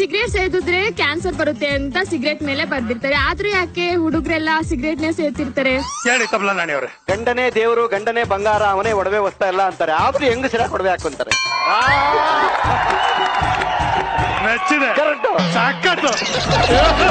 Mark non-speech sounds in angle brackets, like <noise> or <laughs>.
Cigarette ಸೇದಿದ್ರೆ cancer ಬರುತ್ತೆ ಅಂತ cigarette ಮೇಲೆ ಬರ್ದಿರ್ತಾರೆ. ಆದ್ರೂ ಯಾಕೆ ಹುಡುಗರೆಲ್ಲ ಸಿಗರೇಟ್ ನೇ ಸೇರ್ತಿರ್ತಾರೆ ಹೇಳಿ ತಬಲಾ ನಾಣಿ ಅವ್ರೆ ಗಂಡನೇ ದೇವರು ಗಂಡನೇ ಬಂಗಾರ ಅವನೇ ಒಡವೆ ವಸ್ತ ಎಲ್ಲ ಅಂತಾರೆ. ಆದ್ರೂ ಹೆಂಗ್ ಸಿರ ಒಡವೆ ಹಾಕೊಂತಾರೆ. ಮೆಚ್ಚಿದೆ. ಕರೆಕ್ಟ್ ಸಾಕತ್ತು. <laughs>